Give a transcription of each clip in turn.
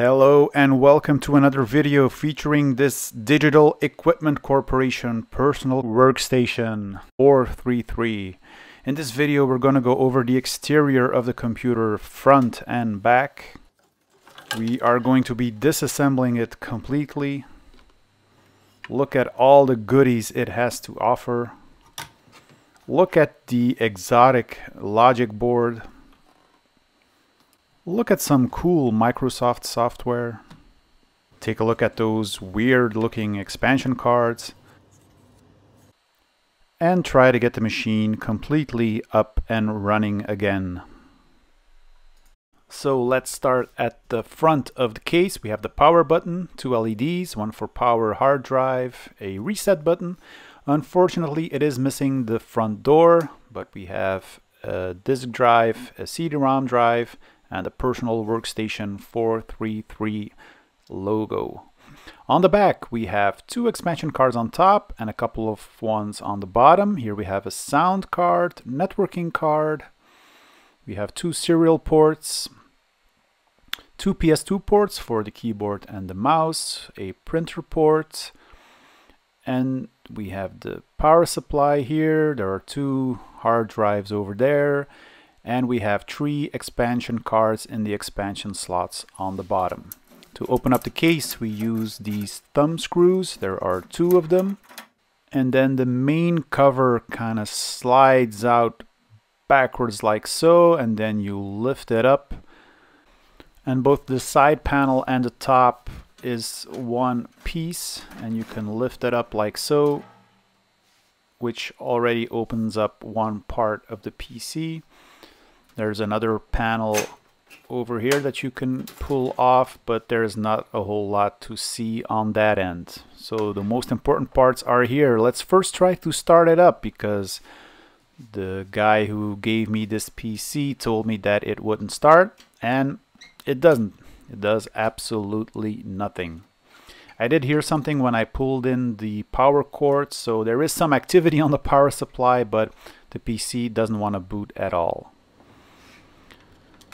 Hello and welcome to another video featuring this Digital Equipment Corporation personal workstation 433. In this video we're going to go over the exterior of the computer front and back. We are going to be disassembling it completely. Look at all the goodies it has to offer. Look at the exotic logic board Look at some cool Microsoft software. Take a look at those weird looking expansion cards. And try to get the machine completely up and running again. So let's start at the front of the case. We have the power button, two LEDs, one for power hard drive, a reset button. Unfortunately, it is missing the front door, but we have a disk drive, a CD-ROM drive, and the personal workstation 433 logo. On the back, we have two expansion cards on top and a couple of ones on the bottom. Here we have a sound card, networking card. We have two serial ports, two PS2 ports for the keyboard and the mouse, a printer port, and we have the power supply here. There are two hard drives over there and we have three expansion cards in the expansion slots on the bottom. To open up the case we use these thumb screws, there are two of them, and then the main cover kind of slides out backwards like so and then you lift it up. And both the side panel and the top is one piece and you can lift it up like so which already opens up one part of the PC there's another panel over here that you can pull off, but there's not a whole lot to see on that end. So the most important parts are here. Let's first try to start it up because the guy who gave me this PC told me that it wouldn't start and it doesn't. It does absolutely nothing. I did hear something when I pulled in the power cord, so there is some activity on the power supply, but the PC doesn't want to boot at all.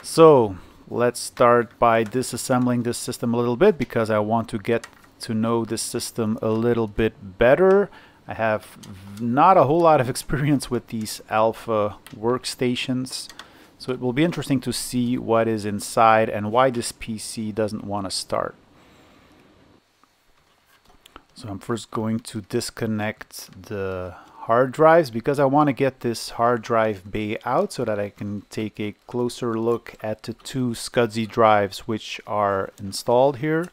So let's start by disassembling this system a little bit because I want to get to know this system a little bit better. I have not a whole lot of experience with these alpha workstations so it will be interesting to see what is inside and why this PC doesn't want to start. So I'm first going to disconnect the hard drives because I want to get this hard drive bay out so that I can take a closer look at the two SCSI drives which are installed here.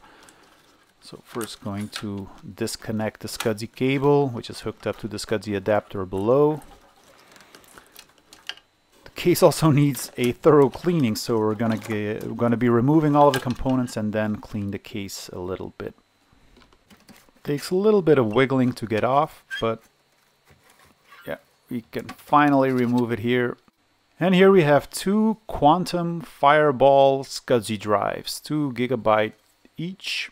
So first going to disconnect the SCSI cable which is hooked up to the SCSI adapter below. The case also needs a thorough cleaning so we're gonna get, we're gonna be removing all of the components and then clean the case a little bit. Takes a little bit of wiggling to get off but we can finally remove it here. And here we have two Quantum Fireball SCSI drives, 2 gigabyte each.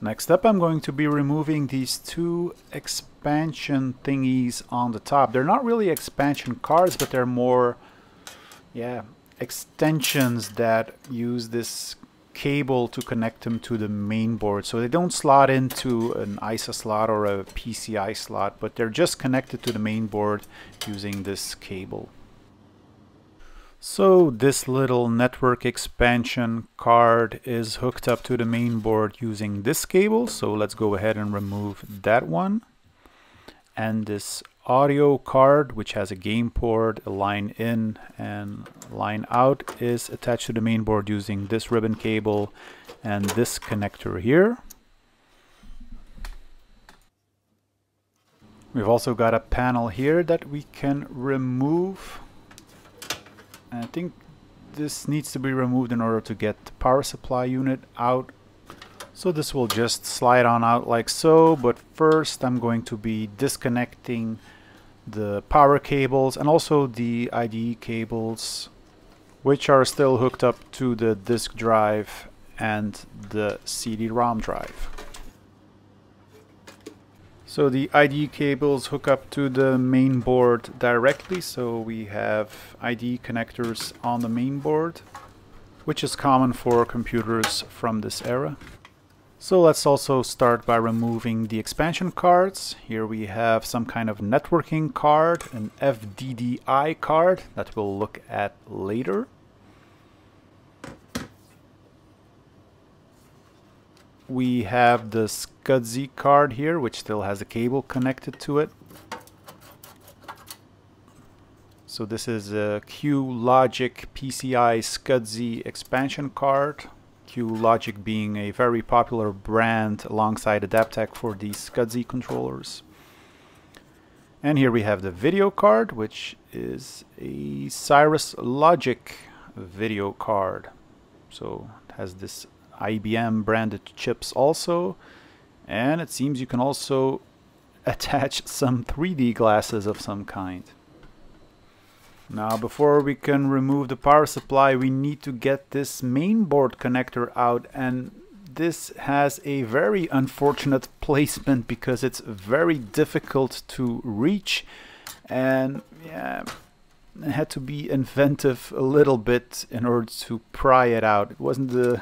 Next up I'm going to be removing these two expansion thingies on the top. They're not really expansion cards, but they're more, yeah, extensions that use this cable to connect them to the main board. So they don't slot into an ISA slot or a PCI slot, but they're just connected to the main board using this cable. So this little network expansion card is hooked up to the main board using this cable. So let's go ahead and remove that one. And this audio card, which has a game port, a line in and line out, is attached to the main board using this ribbon cable and this connector here. We've also got a panel here that we can remove. I think this needs to be removed in order to get the power supply unit out so this will just slide on out like so, but first I'm going to be disconnecting the power cables and also the IDE cables which are still hooked up to the disk drive and the CD-ROM drive. So the IDE cables hook up to the main board directly, so we have IDE connectors on the main board. which is common for computers from this era. So let's also start by removing the expansion cards. Here we have some kind of networking card, an FDDI card that we'll look at later. We have the SCSI card here, which still has a cable connected to it. So this is a QLogic PCI SCSI expansion card. QLogic being a very popular brand alongside Adaptec for these SCSI controllers. And here we have the video card, which is a Cirrus Logic video card. So it has this IBM branded chips also. And it seems you can also attach some 3D glasses of some kind. Now before we can remove the power supply we need to get this mainboard connector out and this has a very unfortunate placement because it's very difficult to reach and yeah I had to be inventive a little bit in order to pry it out. It wasn't the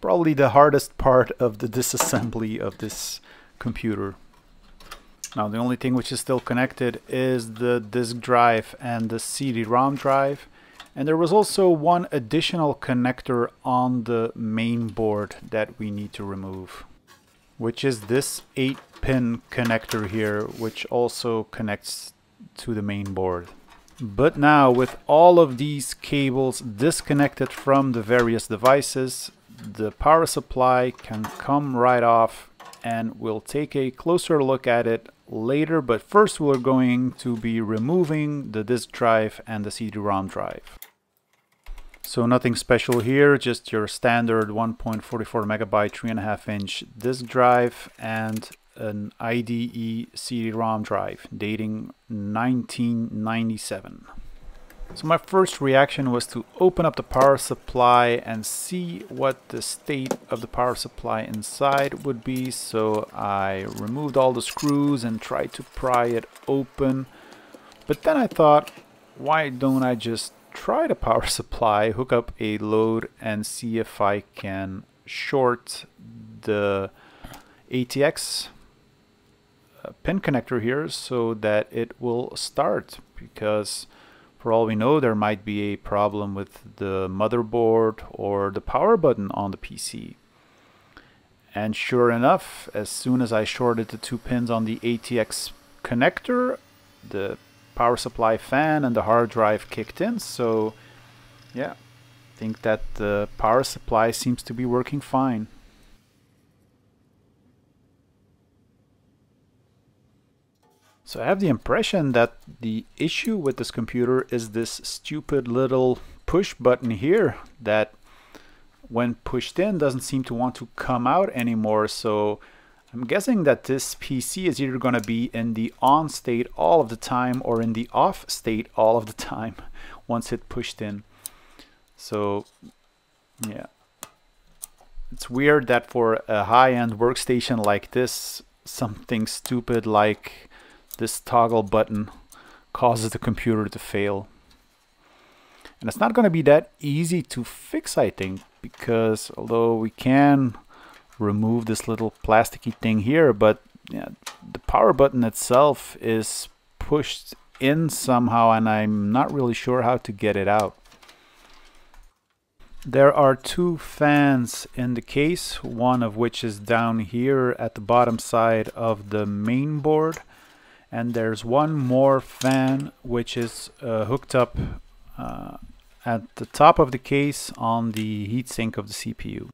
probably the hardest part of the disassembly of this computer. Now the only thing which is still connected is the disk drive and the CD-ROM drive. And there was also one additional connector on the main board that we need to remove, which is this 8-pin connector here, which also connects to the main board. But now with all of these cables disconnected from the various devices, the power supply can come right off and we'll take a closer look at it later, but first we're going to be removing the disk drive and the CD-ROM drive. So nothing special here, just your standard 1.44 megabyte 3.5 inch disk drive and an IDE CD-ROM drive dating 1997. So my first reaction was to open up the power supply and see what the state of the power supply inside would be. So I removed all the screws and tried to pry it open. But then I thought, why don't I just try the power supply, hook up a load and see if I can short the ATX uh, pin connector here so that it will start because for all we know, there might be a problem with the motherboard or the power button on the PC. And sure enough, as soon as I shorted the two pins on the ATX connector, the power supply fan and the hard drive kicked in. So yeah, I think that the power supply seems to be working fine. So I have the impression that the issue with this computer is this stupid little push button here that when pushed in doesn't seem to want to come out anymore. So I'm guessing that this PC is either going to be in the on state all of the time or in the off state all of the time once it pushed in. So yeah, it's weird that for a high-end workstation like this, something stupid like this toggle button causes the computer to fail. And it's not going to be that easy to fix, I think, because although we can remove this little plasticky thing here, but yeah, the power button itself is pushed in somehow and I'm not really sure how to get it out. There are two fans in the case, one of which is down here at the bottom side of the main board and there's one more fan which is uh, hooked up uh, at the top of the case on the heatsink of the CPU.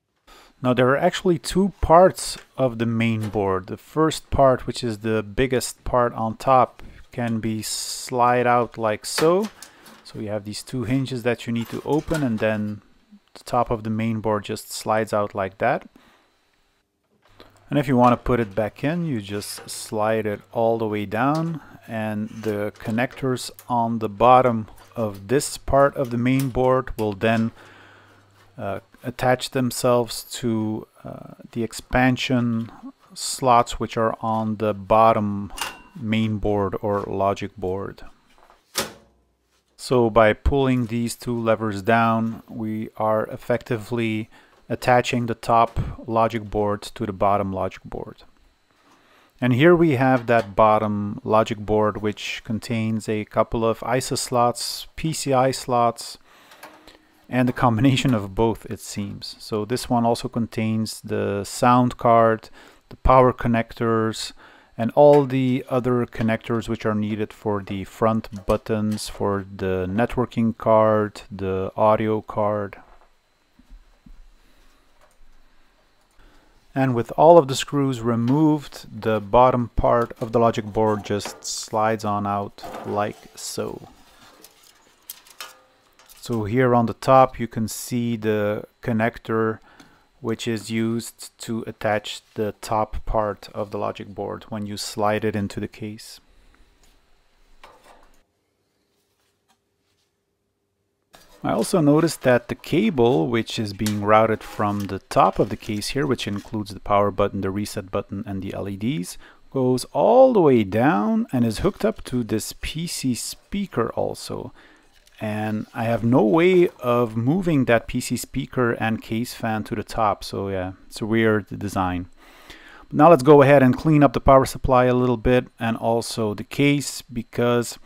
Now there are actually two parts of the main board. The first part, which is the biggest part on top, can be slide out like so. So you have these two hinges that you need to open and then the top of the main board just slides out like that. And if you want to put it back in, you just slide it all the way down and the connectors on the bottom of this part of the main board will then uh, attach themselves to uh, the expansion slots which are on the bottom main board or logic board. So by pulling these two levers down, we are effectively attaching the top logic board to the bottom logic board. And here we have that bottom logic board which contains a couple of ISA slots, PCI slots, and a combination of both it seems. So this one also contains the sound card, the power connectors, and all the other connectors which are needed for the front buttons, for the networking card, the audio card. And with all of the screws removed, the bottom part of the logic board just slides on out like so. So here on the top you can see the connector which is used to attach the top part of the logic board when you slide it into the case. I also noticed that the cable, which is being routed from the top of the case here, which includes the power button, the reset button, and the LEDs, goes all the way down and is hooked up to this PC speaker also. And I have no way of moving that PC speaker and case fan to the top so yeah it's a weird design. Now let's go ahead and clean up the power supply a little bit and also the case because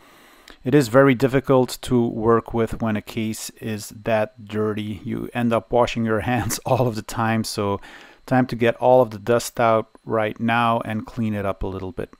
it is very difficult to work with when a case is that dirty. You end up washing your hands all of the time so time to get all of the dust out right now and clean it up a little bit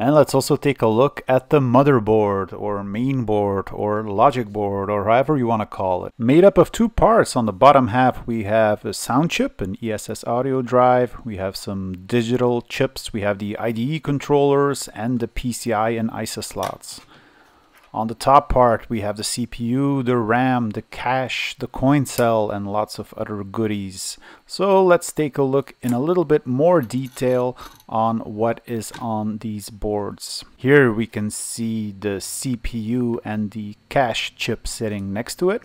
And let's also take a look at the motherboard or main board or logic board or however you want to call it. Made up of two parts. On the bottom half we have a sound chip, an ESS audio drive, we have some digital chips, we have the IDE controllers and the PCI and ISA slots. On the top part, we have the CPU, the RAM, the cache, the coin cell, and lots of other goodies. So let's take a look in a little bit more detail on what is on these boards. Here we can see the CPU and the cache chip sitting next to it.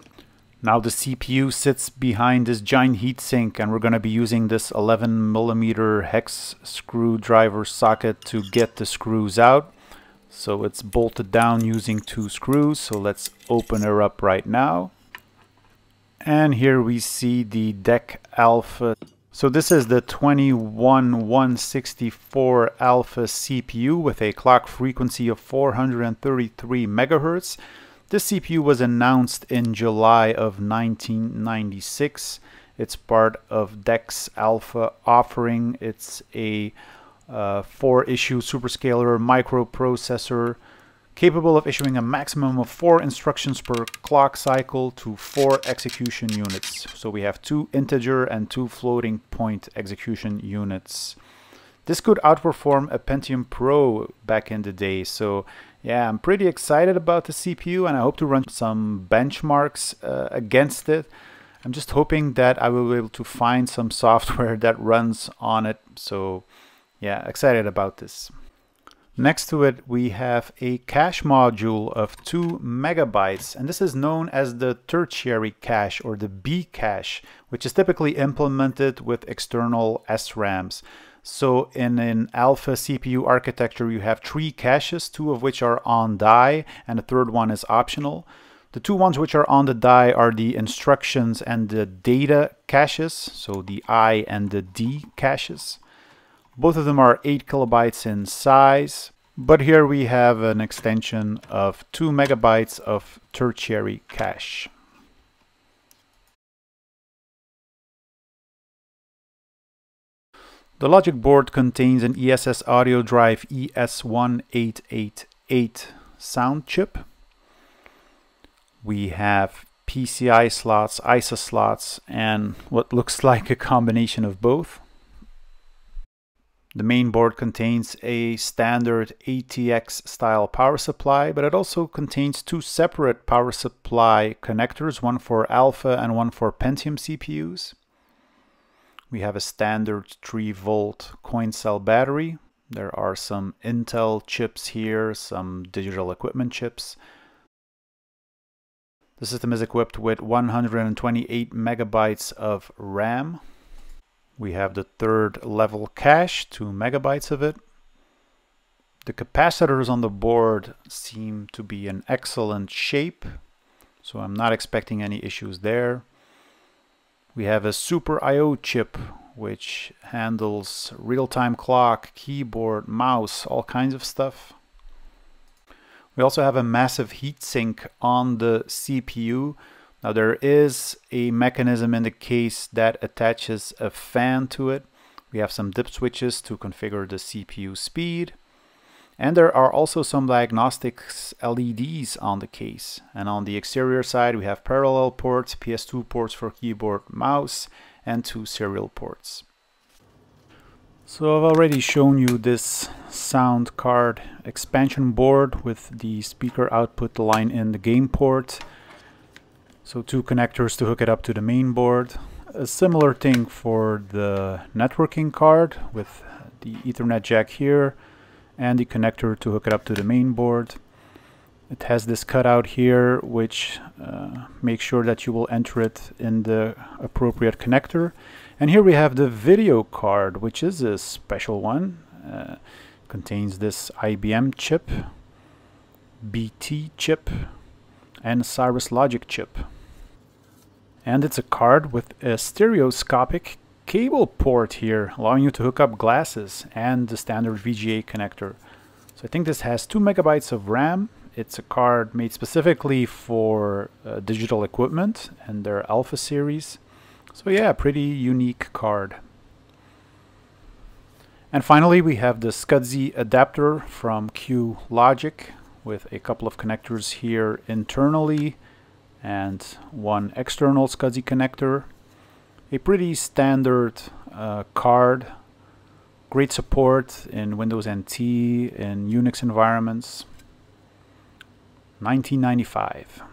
Now the CPU sits behind this giant heatsink and we're going to be using this 11 millimeter hex screwdriver socket to get the screws out. So it's bolted down using two screws. So let's open her up right now. And here we see the DEC Alpha. So this is the 21164 Alpha CPU with a clock frequency of 433 megahertz. This CPU was announced in July of 1996. It's part of DEC's Alpha offering. It's a uh, four issue superscalar microprocessor capable of issuing a maximum of four instructions per clock cycle to four execution units. So we have two integer and two floating point execution units. This could outperform a Pentium Pro back in the day. So yeah, I'm pretty excited about the CPU and I hope to run some benchmarks uh, against it. I'm just hoping that I will be able to find some software that runs on it. So yeah, excited about this. Next to it, we have a cache module of 2 megabytes, and this is known as the tertiary cache or the B cache, which is typically implemented with external SRAMs. So in an alpha CPU architecture, you have three caches, two of which are on die, and the third one is optional. The two ones which are on the die are the instructions and the data caches, so the I and the D caches. Both of them are 8 kilobytes in size, but here we have an extension of 2 megabytes of tertiary cache. The logic board contains an ESS audio drive ES1888 sound chip. We have PCI slots, ISA slots, and what looks like a combination of both. The main board contains a standard ATX style power supply, but it also contains two separate power supply connectors, one for Alpha and one for Pentium CPUs. We have a standard 3 volt coin cell battery. There are some Intel chips here, some digital equipment chips. The system is equipped with 128 megabytes of RAM We have the third level cache, 2 megabytes of it. The capacitors on the board seem to be in excellent shape, so I'm not expecting any issues there. We have a Super I.O. chip which handles real-time clock, keyboard, mouse, all kinds of stuff. We also have a massive heatsink on the CPU. Now there is a mechanism in the case that attaches a fan to it. We have some dip switches to configure the CPU speed. And there are also some diagnostics LEDs on the case. And on the exterior side, we have parallel ports, PS2 ports for keyboard, mouse, and two serial ports. So I've already shown you this sound card expansion board with the speaker output line in the game port. So two connectors to hook it up to the main board. A similar thing for the networking card with the Ethernet jack here and the connector to hook it up to the main board. It has this cutout here which uh, makes sure that you will enter it in the appropriate connector. And here we have the video card which is a special one. Uh, contains this IBM chip, BT chip, and Cirrus Logic chip. And it's a card with a stereoscopic cable port here, allowing you to hook up glasses and the standard VGA connector. So I think this has 2 megabytes of RAM. It's a card made specifically for uh, digital equipment and their Alpha series. So yeah, pretty unique card. And finally we have the SCSI adapter from Q Logic with a couple of connectors here internally and one external SCSI connector a pretty standard uh, card. Great support in Windows NT, in Unix environments. 1995.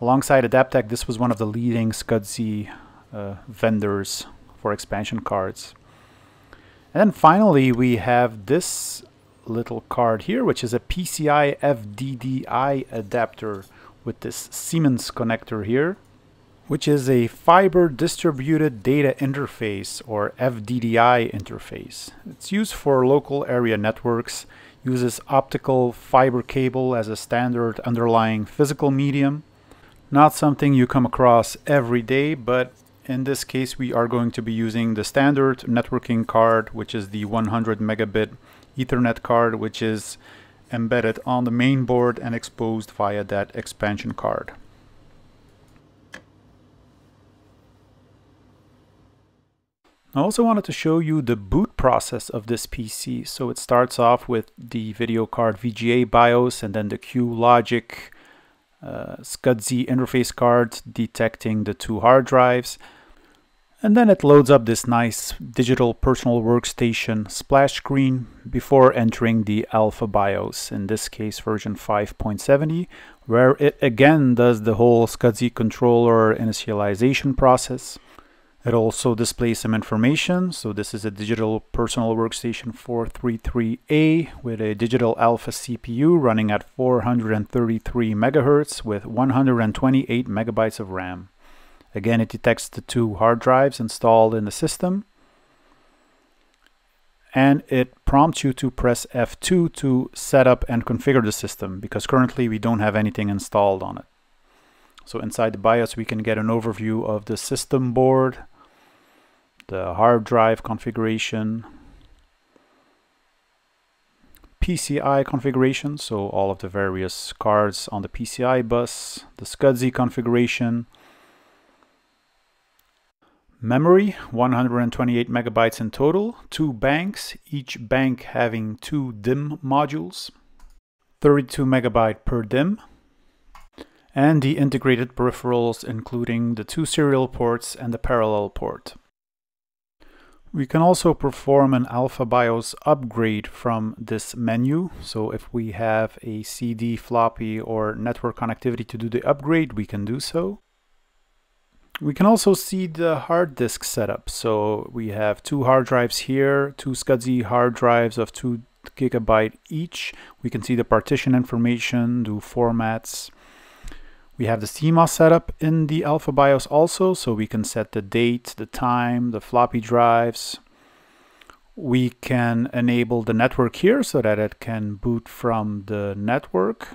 Alongside Adaptec, this was one of the leading SCSI uh, vendors for expansion cards. And then finally, we have this little card here, which is a PCI FDDI adapter with this Siemens connector here which is a Fiber Distributed Data Interface or FDDI interface. It's used for local area networks, uses optical fiber cable as a standard underlying physical medium. Not something you come across every day, but in this case we are going to be using the standard networking card, which is the 100 megabit Ethernet card, which is embedded on the main board and exposed via that expansion card. I also wanted to show you the boot process of this PC. So it starts off with the video card VGA BIOS and then the QLogic uh, SCSI interface card detecting the two hard drives. And then it loads up this nice digital personal workstation splash screen before entering the Alpha BIOS, in this case version 5.70, where it again does the whole SCSI controller initialization process. It also displays some information. So this is a digital personal workstation 433A with a digital alpha CPU running at 433 megahertz with 128 megabytes of RAM. Again, it detects the two hard drives installed in the system. And it prompts you to press F2 to set up and configure the system because currently we don't have anything installed on it. So inside the BIOS, we can get an overview of the system board, the hard drive configuration, PCI configuration, so all of the various cards on the PCI bus, the SCSI configuration, memory 128 megabytes in total, two banks, each bank having two DIMM modules, 32 megabyte per DIMM, and the integrated peripherals including the two serial ports and the parallel port. We can also perform an Alpha BIOS upgrade from this menu. So if we have a CD, floppy, or network connectivity to do the upgrade, we can do so. We can also see the hard disk setup. So we have two hard drives here, two SCSI hard drives of two gigabyte each. We can see the partition information, do formats. We have the CMOS setup in the Alpha BIOS also, so we can set the date, the time, the floppy drives. We can enable the network here so that it can boot from the network.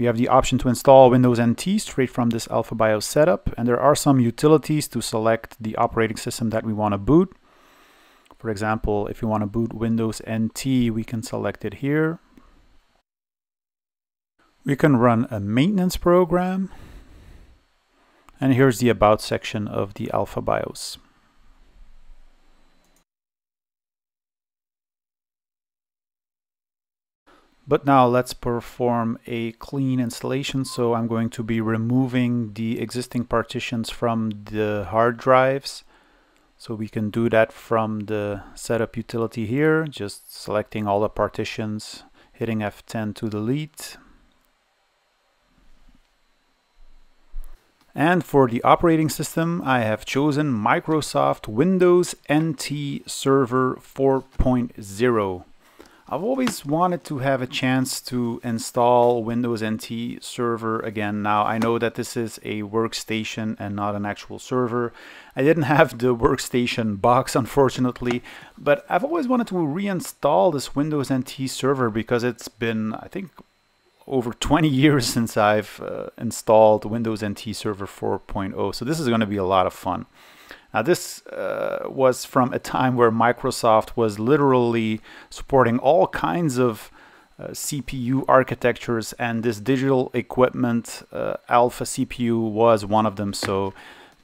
We have the option to install Windows NT straight from this Alpha BIOS setup, and there are some utilities to select the operating system that we want to boot. For example, if you want to boot Windows NT, we can select it here. We can run a maintenance program. And here's the About section of the Alpha BIOS. But now let's perform a clean installation. So I'm going to be removing the existing partitions from the hard drives. So we can do that from the setup utility here, just selecting all the partitions, hitting F10 to delete. And for the operating system, I have chosen Microsoft Windows NT Server 4.0. I've always wanted to have a chance to install Windows NT Server again. Now, I know that this is a workstation and not an actual server. I didn't have the workstation box, unfortunately, but I've always wanted to reinstall this Windows NT Server because it's been, I think, over 20 years since I've uh, installed Windows NT Server 4.0. So this is going to be a lot of fun. Now this uh, was from a time where Microsoft was literally supporting all kinds of uh, CPU architectures and this digital equipment uh, Alpha CPU was one of them. So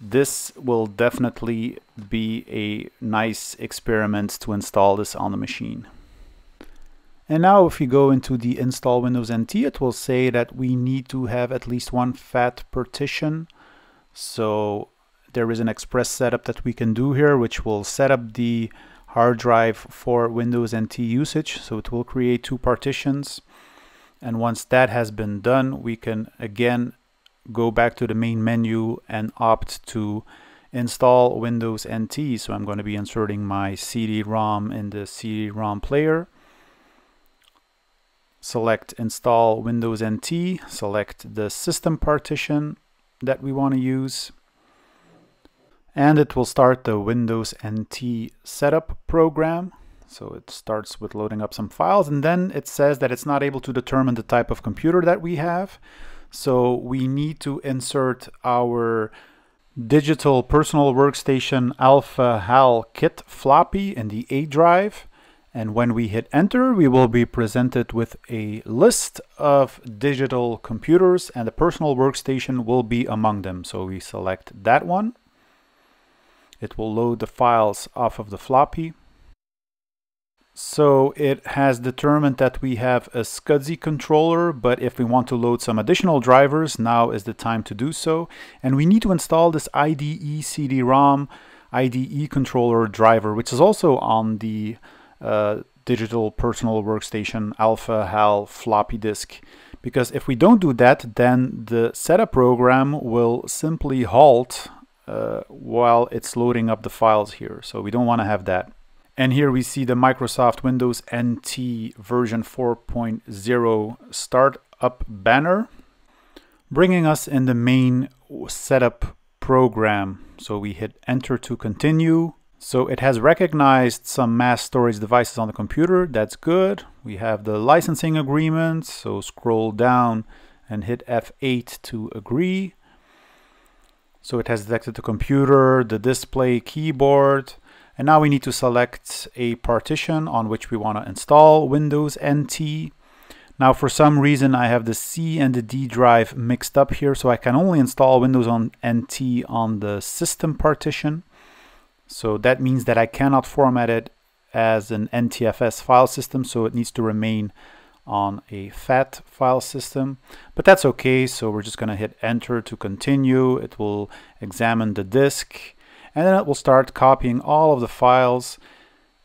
this will definitely be a nice experiment to install this on the machine. And now if we go into the install Windows NT, it will say that we need to have at least one FAT partition. So there is an express setup that we can do here, which will set up the hard drive for Windows NT usage. So it will create two partitions. And once that has been done, we can again go back to the main menu and opt to install Windows NT. So I'm going to be inserting my CD-ROM in the CD-ROM player select install Windows NT, select the system partition that we want to use, and it will start the Windows NT setup program. So it starts with loading up some files and then it says that it's not able to determine the type of computer that we have. So we need to insert our digital personal workstation alpha hal kit floppy in the A drive and when we hit enter, we will be presented with a list of digital computers and the personal workstation will be among them. So we select that one. It will load the files off of the floppy. So it has determined that we have a SCSI controller, but if we want to load some additional drivers, now is the time to do so. And we need to install this IDE CD-ROM IDE controller driver, which is also on the uh, digital personal workstation alpha hal floppy disk because if we don't do that then the setup program will simply halt uh, while it's loading up the files here so we don't want to have that and here we see the Microsoft Windows NT version 4.0 startup banner bringing us in the main setup program so we hit enter to continue so it has recognized some mass storage devices on the computer. That's good. We have the licensing agreement. So scroll down and hit F8 to agree. So it has detected the computer, the display, keyboard. And now we need to select a partition on which we want to install Windows NT. Now for some reason I have the C and the D drive mixed up here so I can only install Windows on NT on the system partition. So that means that I cannot format it as an NTFS file system, so it needs to remain on a FAT file system, but that's okay. So we're just going to hit enter to continue. It will examine the disk and then it will start copying all of the files.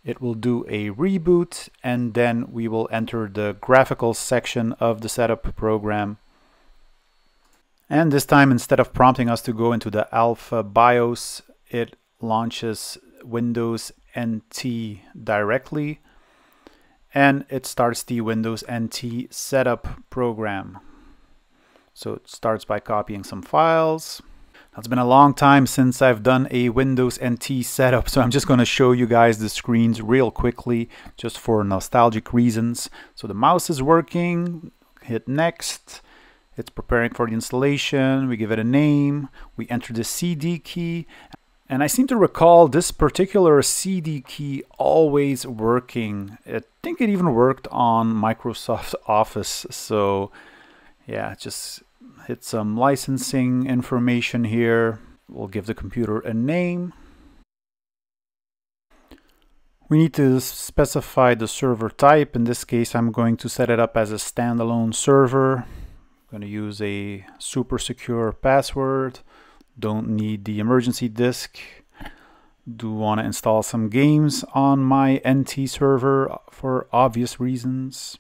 It will do a reboot and then we will enter the graphical section of the setup program. And this time, instead of prompting us to go into the Alpha BIOS, it launches Windows NT directly and it starts the Windows NT setup program. So it starts by copying some files. It's been a long time since I've done a Windows NT setup, so I'm just going to show you guys the screens real quickly, just for nostalgic reasons. So the mouse is working, hit next, it's preparing for the installation, we give it a name, we enter the CD key, and I seem to recall this particular CD key always working. I think it even worked on Microsoft Office, so yeah, just hit some licensing information here. We'll give the computer a name. We need to specify the server type. In this case, I'm going to set it up as a standalone server. I'm going to use a super secure password. Don't need the emergency disk. Do want to install some games on my NT server for obvious reasons.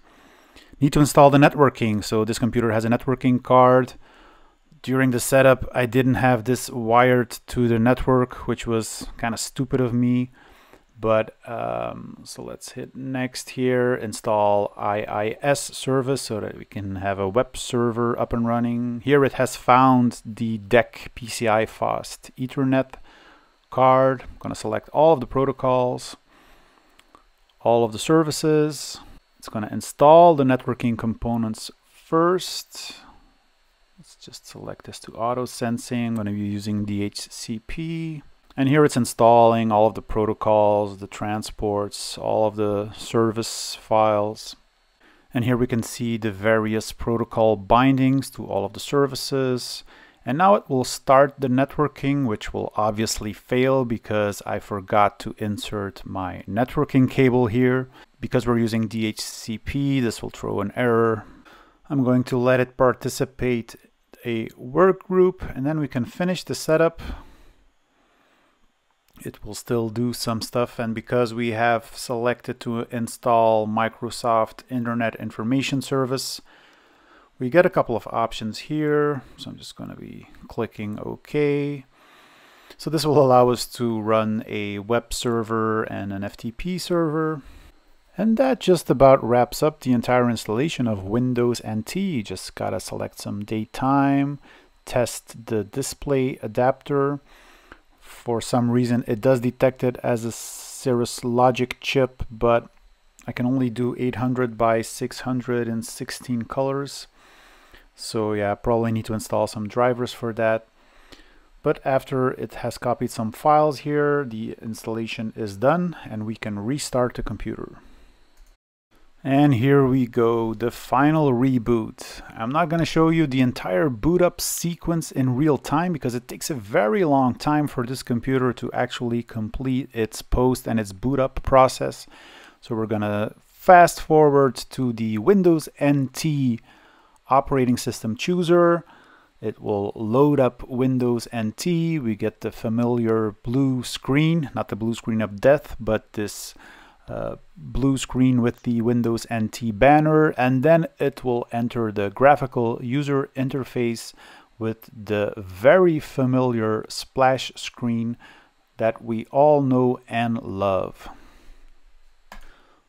Need to install the networking. So this computer has a networking card. During the setup, I didn't have this wired to the network, which was kind of stupid of me. But um, so let's hit next here, install IIS service so that we can have a web server up and running. Here it has found the DEC PCI Fast Ethernet card. I'm going to select all of the protocols, all of the services. It's going to install the networking components first. Let's just select this to auto sensing. I'm going to be using DHCP. And here it's installing all of the protocols, the transports, all of the service files. And here we can see the various protocol bindings to all of the services. And now it will start the networking, which will obviously fail because I forgot to insert my networking cable here. Because we're using DHCP, this will throw an error. I'm going to let it participate a work group and then we can finish the setup. It will still do some stuff and because we have selected to install Microsoft Internet Information Service, we get a couple of options here. So I'm just going to be clicking OK. So this will allow us to run a web server and an FTP server. And that just about wraps up the entire installation of Windows NT. Just gotta select some date time, test the display adapter. For some reason it does detect it as a Cirrus Logic chip, but I can only do 800 by 616 colors. So yeah, probably need to install some drivers for that. But after it has copied some files here, the installation is done and we can restart the computer. And here we go, the final reboot. I'm not going to show you the entire boot up sequence in real time because it takes a very long time for this computer to actually complete its post and its boot up process. So we're going to fast forward to the Windows NT operating system chooser. It will load up Windows NT. We get the familiar blue screen, not the blue screen of death, but this uh, blue screen with the Windows NT banner. And then it will enter the graphical user interface with the very familiar splash screen that we all know and love.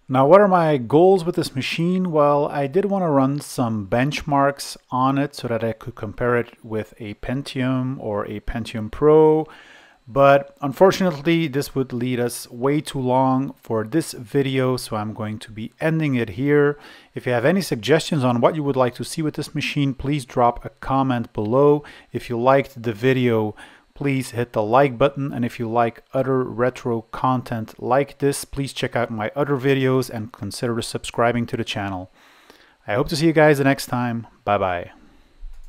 Now, what are my goals with this machine? Well, I did want to run some benchmarks on it so that I could compare it with a Pentium or a Pentium Pro. But unfortunately, this would lead us way too long for this video, so I'm going to be ending it here. If you have any suggestions on what you would like to see with this machine, please drop a comment below. If you liked the video, please hit the like button and if you like other retro content like this please check out my other videos and consider subscribing to the channel. I hope to see you guys the next time. Bye bye.